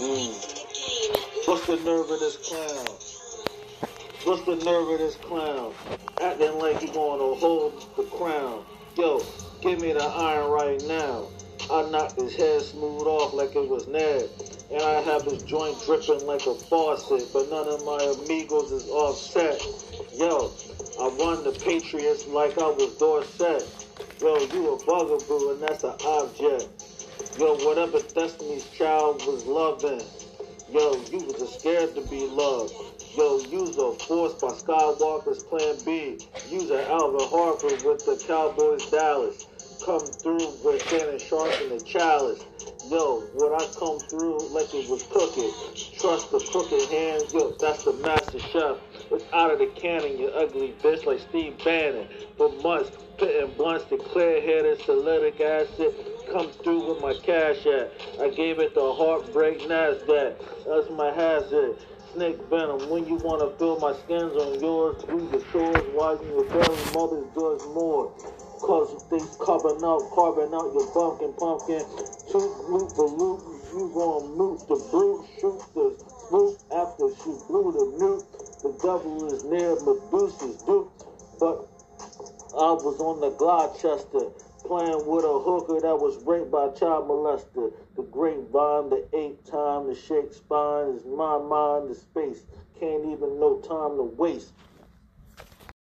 Mm. What's the nerve of this clown? What's the nerve of this clown? Acting like he gonna hold the crown. Yo, give me the iron right now. I knocked his head smooth off like it was Ned. And I have his joint dripping like a faucet, but none of my amigos is offset. Yo, I run the Patriots like I was Dorset. Yo, you a bugaboo and that's an object. Yo, whatever Destiny's Child was loving. Yo, you was scared to be loved. Yo, use a force by Skywalker's Plan B. Use an Alvin Harper with the Cowboys Dallas. Come through with Shannon Sharpe and the Chalice. Yo, would I come through like it was cooking? Trust the crooked hands, yo, that's the master chef. It's out of the cannon, you ugly bitch, like Steve Bannon. For months, pitting blunts to clear-headed salicylic acid. Come through with my cash at. I gave it the heartbreak Nasdaq. That's my hazard. Snake venom. When you wanna feel my skins on yours, do the chores while you belly mother's does more. Cause things carving out, carving out your pumpkin, pumpkin. Shoot, loop the loop. You gonna moot the brute, shoot the swoop after she blew the nuke. The devil is near Medusa's duke. But I was on the Gloucester, playing with a hooker that was raped by a child molester. The grapevine, the eight time, the shake spine is my mind, the space. Can't even no time to waste.